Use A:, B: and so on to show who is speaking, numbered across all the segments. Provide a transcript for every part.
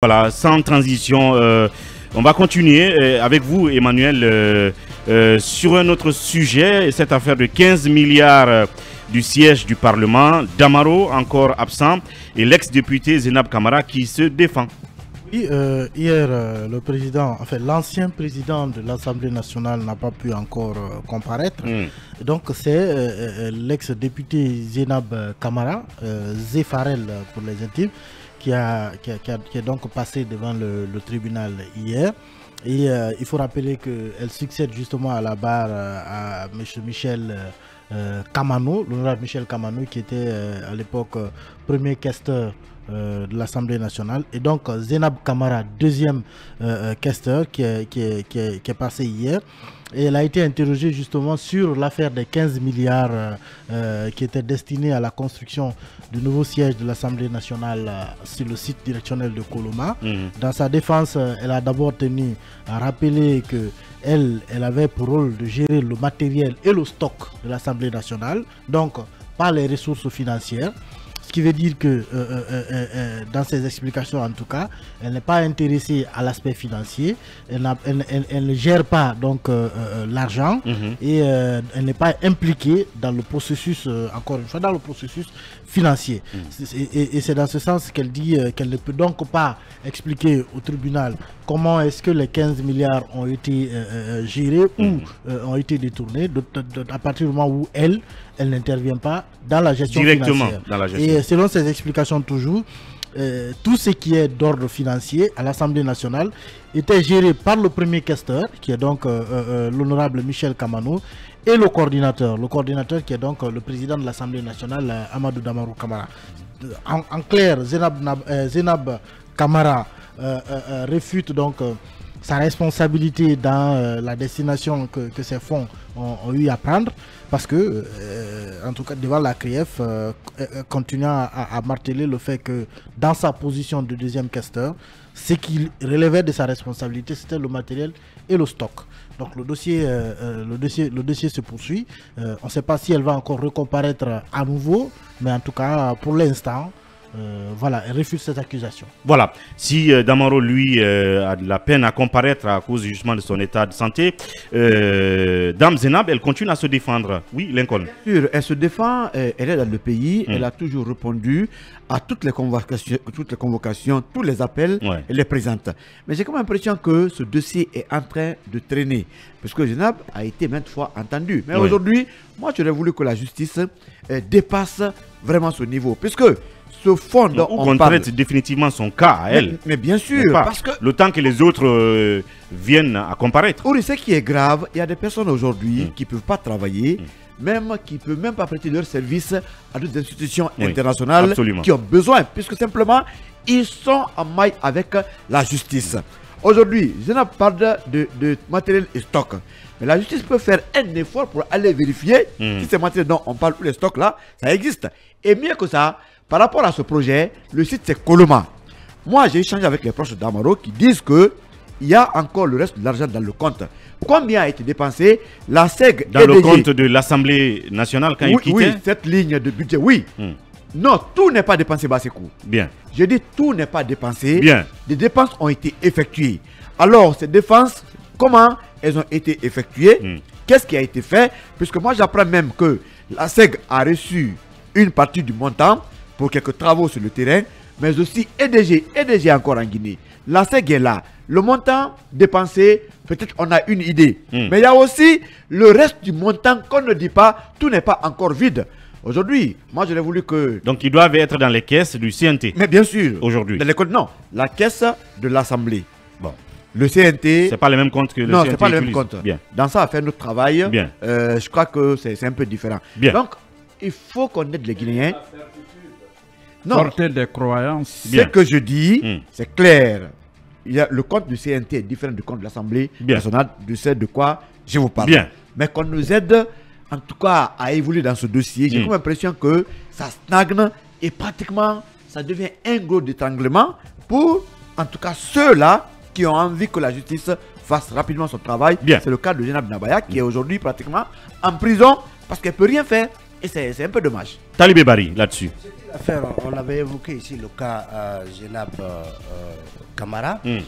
A: Voilà, sans transition, euh, on va continuer euh, avec vous, Emmanuel, euh, sur un autre sujet, cette affaire de 15 milliards du siège du Parlement, Damaro encore absent, et l'ex-député Zenab Kamara qui se défend.
B: Oui, hier, le président, enfin l'ancien président de l'Assemblée nationale n'a pas pu encore comparaître. Hmm. Donc c'est l'ex-député Zenab Kamara, Zéfarel pour les intimes, qui, a, qui, est donc passé devant le, tribunal hier. Et euh, il faut rappeler qu'elle succède justement à la barre euh, à M. Michel euh, Kamano, l'honorable Michel Kamano, qui était à l'époque premier questeur de l'Assemblée nationale. Et donc Zenab Kamara, deuxième questeur, qui qui, qui est passé hier. Et elle a été interrogée justement sur l'affaire des 15 milliards euh, euh, qui étaient destinés à la construction du nouveau siège de l'Assemblée nationale euh, sur le site directionnel de Coloma. Mhm. Dans sa défense, elle a d'abord tenu à rappeler que elle, elle avait pour rôle de gérer le matériel et le stock de l'Assemblée nationale, donc pas les ressources financières. Ce qui veut dire que, euh, euh, euh, dans ses explications en tout cas, elle n'est pas intéressée à l'aspect financier, elle, ne gère pas donc l'argent mhm. et elle n'est pas impliquée dans le processus, encore une fois, dans le processus financier. Mhm. Et, c'est dans ce sens qu'elle dit qu'elle ne peut donc pas expliquer au tribunal comment est-ce que les 15 milliards ont été gérés ou mhm. ont été détournés à partir du moment où elle, elle n'intervient pas dans la gestion
A: Directement
B: financière.
A: dans la gestion.
B: Et selon ses explications toujours, euh, tout ce qui est d'ordre financier à l'Assemblée nationale était géré par le premier questeur, qui est donc euh, euh, l'honorable Michel Kamano, et le coordinateur, le coordinateur qui est donc le président de l'Assemblée nationale, Amadou Damarou Kamara. En, clair, Zenab, Kamara réfute donc sa responsabilité dans la destination que, ces fonds ont, eu à prendre parce que, euh, en tout cas, devant la CRIEF, euh, euh, continuant à, marteler le fait que dans sa position de deuxième casteur, ce qui relevait de sa responsabilité, c'était le matériel et le stock. Donc le dossier, le dossier, le dossier se poursuit. on ne sait pas si elle va encore recomparaître à nouveau, mais en tout cas, pour l'instant, euh, voilà, elle refuse cette accusation.
A: Voilà, si euh, Damaro, lui, euh, a de la peine à comparaître à cause justement de son état de santé, Dame Zenab, elle continue à se défendre. Oui, Lincoln.
C: elle se défend, elle est dans le pays, mm. elle a toujours répondu à toutes les convocations, toutes les convocations tous les appels, elle est présente. Mais j'ai comme l'impression que ce dossier est en train de traîner, parce que Zenab a été maintes fois entendu. Mais aujourd'hui, moi, j'aurais voulu que la justice dépasse vraiment ce niveau, puisque se fonde.
A: on, traite définitivement son cas à elle.
C: Mais, bien sûr,
A: parce que le temps que les autres euh, viennent à comparaître.
C: Oui, ce qui est grave, il y a des personnes aujourd'hui mm. qui ne peuvent pas travailler. Mm. même qui ne peuvent même pas prêter leur service à d'autres institutions internationales qui ont besoin, puisque simplement, ils sont en maille avec la justice. Aujourd'hui, je n'ai pas de, de, matériel et stock. Mais la justice peut faire un effort pour aller vérifier mm. si ces matériels dont on parle, ou les stocks là, ça existe. Et mieux que ça, par rapport à ce projet, le site c'est Coloma. Moi, j'ai échangé avec les proches d'Amaro qui disent que il y a encore le reste de l'argent dans le compte. Combien a été dépensé? La SEG
A: Dans le compte de l'Assemblée nationale quand
C: il
A: quittait?
C: Oui, cette ligne de budget, oui. Hmm. Non, tout n'est pas dépensé, Basekou.
A: Bien.
C: Je dis tout n'est pas dépensé.
A: Bien.
C: Des dépenses ont été effectuées. Alors, ces dépenses, comment elles ont été effectuées? Hmm. Qu'est-ce qui a été fait? Puisque moi, j'apprends même que la SEG a reçu une partie du montant pour quelques travaux sur le terrain, mais aussi EDG, EDG encore en Guinée. La SEG est là. Le montant dépensé, peut-être on a une idée. Hmm. Mais il y a aussi le reste du montant qu'on ne dit pas, tout n'est pas encore vide. Aujourd'hui, moi j'aurais voulu que.
A: Donc ils doivent être dans les caisses du CNT.
C: Mais bien sûr.
A: Aujourd'hui.
C: Non, la caisse de l'Assemblée. Bon. Le CNT.
A: C'est pas le même compte que le
C: non,
A: CNT.
C: Non, c'est pas le même compte.
A: Bien.
C: Dans ça, à faire notre travail.
A: Bien.
C: Euh, je crois que c'est un peu différent.
A: Bien.
C: Donc, il faut qu'on aide les Guinéens
D: porter des croyances.
C: Ce que je dis, hmm. c'est clair. Il y a, le compte du CNT est différent du compte de l'Assemblée nationale. Je sais de quoi je vous parle.
A: Bien.
C: Mais qu'on nous aide, en tout cas, à évoluer dans ce dossier. J'ai hmm. comme l'impression que ça stagne et pratiquement, ça devient un gros détanglement pour, en tout cas, ceux-là qui ont envie que la justice fasse rapidement son travail. C'est le cas de Jenab Nabaya qui est aujourd'hui pratiquement en prison parce qu'elle ne peut rien faire. Et c'est un peu dommage.
A: Talibé Bari, là-dessus
E: on avait évoqué ici le cas euh, Genab euh, Camara. Hmm.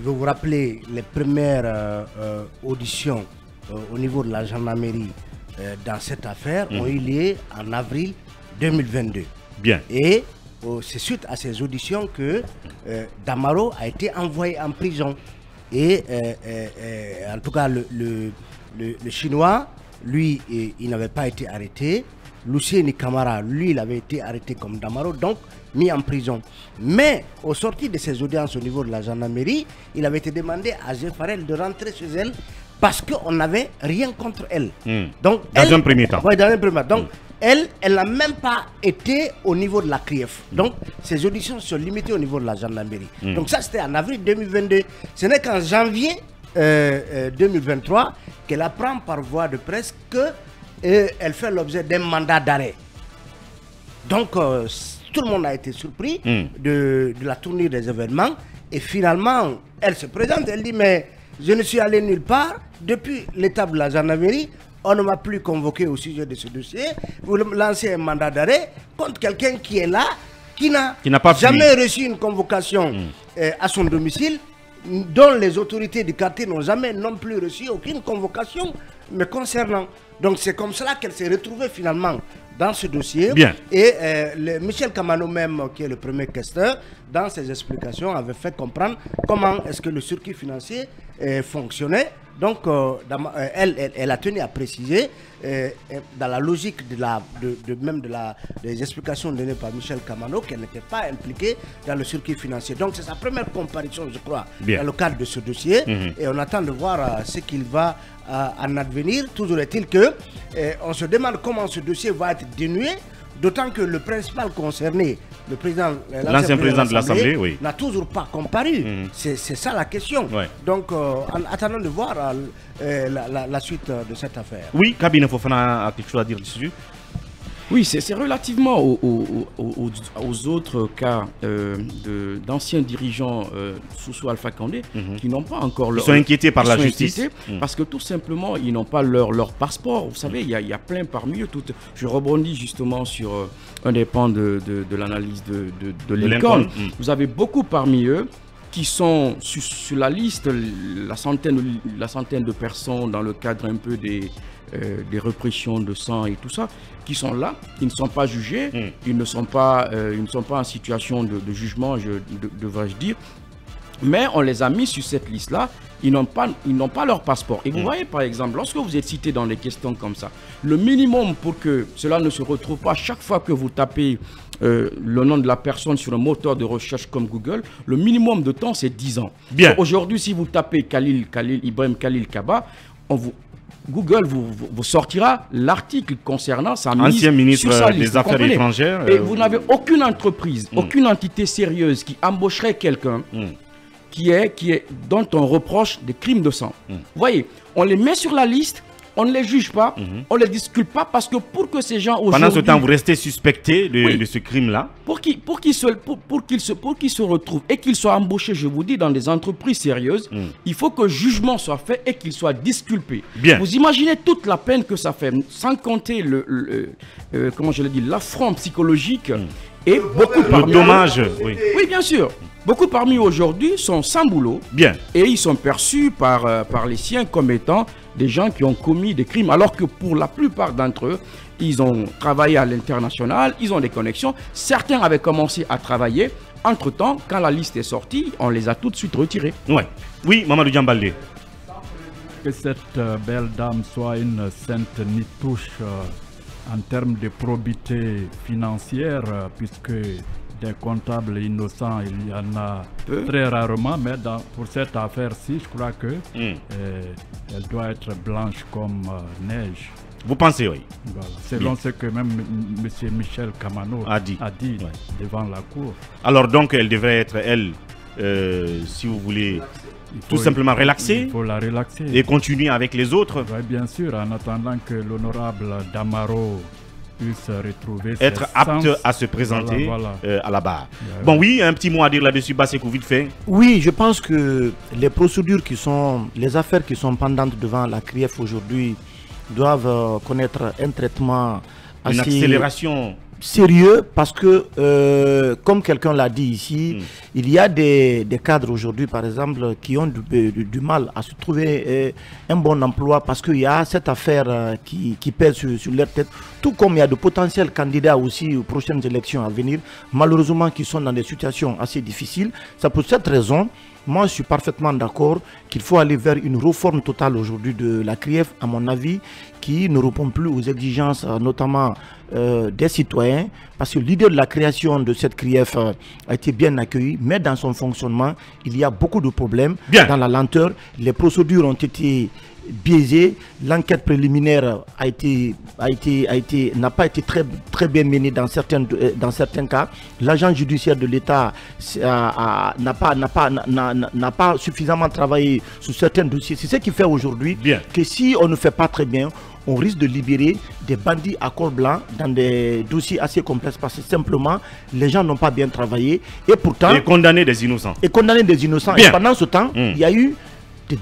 E: Vous vous rappelez les premières auditions au niveau de la gendarmerie dans cette affaire hmm. ont eu lieu en avril 2022.
A: Bien.
E: Et c'est suite à ces auditions que Damaro a été envoyé en prison. Et en tout cas, le, le Chinois, lui, il n'avait pas été arrêté. Lucien Kamara, lui, il avait été arrêté comme Damaro, donc mis en prison. Mais au sorti de ses audiences au niveau de la gendarmerie, il avait été demandé à Farel de rentrer chez elle parce qu'on n'avait rien contre elle.
A: Hmm. Donc, dans un premier temps.
E: Oui, dans un premier temps. Donc, hmm. elle, elle n'a même pas été au niveau de la CRIEF. Donc, ses auditions sont limitées au niveau de la gendarmerie. Hmm. Donc, ça, c'était en avril 2022. Ce n'est qu'en janvier 2023 euh, euh, qu'elle apprend par voie de presse que et elle fait l'objet d'un mandat d'arrêt. Donc, euh, tout le monde a été surpris hmm. de, la tournure des événements. Et finalement, elle se présente, elle dit, mais je ne suis allé nulle part. Depuis l'étape de la gendarmerie, on ne m'a plus convoqué au sujet de ce dossier. Vous lancez un mandat d'arrêt contre quelqu'un qui est là, qui n'a jamais reçu une convocation hmm. euh, à son domicile, dont les autorités du quartier n'ont jamais non plus reçu aucune convocation me concernant. Donc c'est comme cela qu'elle s'est retrouvée finalement dans ce dossier.
A: Bien.
E: Et euh, Michel Camano même, qui est le premier questeur, dans ses explications, avait fait comprendre comment est-ce que le circuit financier euh, fonctionnait. Donc, euh, elle, elle, a tenu à préciser, dans la logique de la, de, même de la, des explications données par Michel Camano, qu'elle n'était pas impliquée dans le circuit financier. Donc, c'est sa première comparaison, je crois, dans le cadre de ce dossier. Mhm. Et on attend de voir ce qu'il va en advenir. Toujours est-il que on se demande comment ce dossier va être dénué, d'autant que le principal concerné, le président,
A: l'ancien président de l'Assemblée, oui.
E: n'a toujours pas comparu. Mhm. C'est ça la question. Donc, euh, en attendant de voir euh, la, suite de cette affaire.
A: Oui, Kabine Fofana a quelque chose à dire dessus.
F: Oui, c'est relativement aux, autres cas euh, d'anciens dirigeants euh, sous, Alpha Condé mhm. qui n'ont pas encore leur.
A: Ils sont inquiétés par la justice.
F: Mhm. Parce que tout simplement, ils n'ont pas leur, leur passeport. Vous savez, il y, a plein parmi eux. Tout, je rebondis justement sur euh, un des pans de, l'analyse de, de, Lincoln. Mhm. Vous avez beaucoup parmi eux qui sont sur, la liste, la centaine, la centaine de personnes dans le cadre un peu des, euh, des répressions de sang et tout ça, qui sont là, qui ne sont pas jugés, hmm. ils, ne sont pas, euh, ils ne sont pas en situation de, jugement, je, devrais-je dire. Mais on les a mis sur cette liste-là, ils n'ont pas, ils n'ont pas leur passeport. Et vous hmm. voyez par exemple, lorsque vous êtes cité dans les questions comme ça, le minimum pour que cela ne se retrouve pas chaque fois que vous tapez euh, le nom de la personne sur un moteur de recherche comme Google, le minimum de temps c'est 10 ans.
A: Bien.
F: Aujourd'hui, si vous tapez Khalil, Khalil, Ibrahim Khalil Kaba, on vous, Google vous, sortira l'article concernant sa mise
A: Ancien ministre des Affaires étrangères.
F: Et euh, vous n'avez aucune entreprise, hmm. aucune entité sérieuse qui embaucherait quelqu'un hmm. qui, est, qui est, dont on reproche des crimes de sang. Hmm. Vous voyez, on les met sur la liste on ne les juge pas, mhm. on ne les discute pas parce que pour que ces gens
A: aujourd'hui... Pendant ce temps, vous restez suspecté de, ce crime-là
F: Pour qu'ils pour se, pour, se, pour se retrouvent et qu'ils soient embauchés, je vous dis, dans des entreprises sérieuses, mm. il faut que jugement soit fait et qu'ils soient disculpés.
A: Bien.
F: Vous imaginez toute la peine que ça fait, sans compter le, euh, comment je l'ai dit, l'affront psychologique mm. Et beaucoup
A: parmi... Dommage, oui.
F: Oui, bien sûr. Beaucoup parmi eux aujourd'hui sont sans boulot.
A: Bien.
F: Et ils sont perçus par, euh, par les siens comme étant des gens qui ont commis des crimes, alors que pour la plupart d'entre eux, ils ont travaillé à l'international, ils ont des connexions. Certains avaient commencé à travailler. Entre-temps, quand la liste est sortie, on les a tout de suite retirés.
A: Ouais. Oui, Mamadou Diambalé.
D: Que cette euh, belle dame soit une sainte nitouche euh, en termes de probité financière, euh, puisque des comptables innocents, il y en a très rarement, mais dans, pour cette affaire-ci, je crois que hmm. euh, elle doit être blanche comme euh, neige.
A: Vous pensez, oui.
D: Selon ce que même M. Michel Camano a dit, devant la Cour.
A: Alors donc, elle devrait être, elle, euh, si vous voulez, tout simplement relaxée.
D: Il faut la relaxer.
A: Et continuer avec les autres.
D: Oui, bien sûr, en attendant que l'honorable Damaro retrouver
A: être apte à se présenter euh, à la barre. Bon, oui, un petit mot à dire là-dessus, Bassekou, vite fait.
E: Oui, je pense que les procédures qui sont, les affaires qui sont pendantes devant la CRIEF aujourd'hui doivent euh, connaître un traitement
A: assez... Une accélération
G: sérieux parce que, euh, comme quelqu'un l'a dit ici, hmm. il y a des, cadres aujourd'hui, par exemple, qui ont du, mal à se trouver euh, un bon emploi parce qu'il y a cette affaire euh, qui, pèse sur, sur, leur tête. Tout comme il y a de potentiels candidats aussi aux prochaines élections à venir, malheureusement, qui sont dans des situations assez difficiles. C'est pour cette raison moi, je suis parfaitement d'accord qu'il faut aller vers une réforme totale aujourd'hui de la CRIEF, à mon avis, qui ne répond plus aux exigences, euh, notamment euh, des citoyens, parce que l'idée de la création de cette CRIEF euh, a été bien accueillie, mais dans son fonctionnement, il y a beaucoup de problèmes dans la lenteur. Les procédures ont été biaisé. L'enquête préliminaire a été, a été, a été, n'a pas été très, très bien menée dans certains, euh, dans certains cas. L'agent judiciaire de l'État n'a pas, n'a pas, n'a pas suffisamment travaillé sur certains dossiers. C'est ce qui fait aujourd'hui que si on ne fait pas très bien, on risque de libérer des bandits à corps blanc dans des dossiers assez complexes parce que simplement les gens n'ont pas bien travaillé et pourtant
A: et condamner des innocents
G: et condamner des innocents et pendant ce temps hmm. il y a eu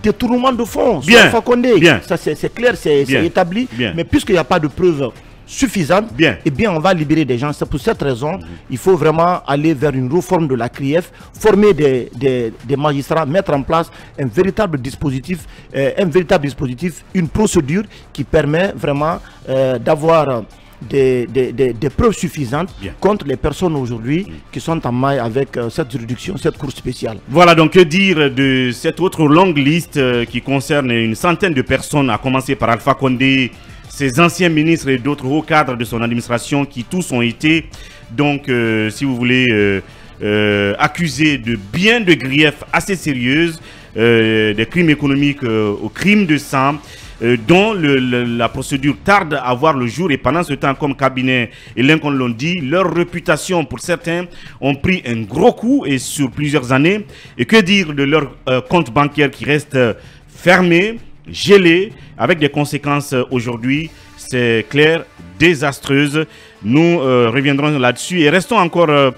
G: détournement de fonds
A: bien,
G: Bien. Ça, c'est clair, c'est établi. Mais puisqu'il n'y a pas de preuves suffisantes, bien. Eh bien, on va libérer des gens. C'est pour cette raison mhm. il faut vraiment aller vers une réforme de la CRIEF, former des, des, magistrats, mettre en place un véritable dispositif, euh, un véritable dispositif, une procédure qui permet vraiment euh, d'avoir des, preuves suffisantes contre les personnes aujourd'hui mm. qui sont en maille avec euh, cette juridiction, cette cour spéciale.
A: Voilà, donc que dire de cette autre longue liste euh, qui concerne une centaine de personnes, à commencer par Alpha Condé, ses anciens ministres et d'autres hauts cadres de son administration qui tous ont été, donc, euh, si vous voulez, accusés de bien de griefs assez sérieuses, des crimes économiques aux crimes de sang. Euh, dont la procédure tarde à voir le jour. Et pendant ce temps, comme cabinet et Lincoln l'ont dit, leur réputation pour certains ont pris un gros coup et sur plusieurs années. Et que dire de leur euh, compte bancaire qui reste euh, fermé, gelé, avec des conséquences aujourd'hui, c'est clair, désastreuses. Nous reviendrons là-dessus et restons encore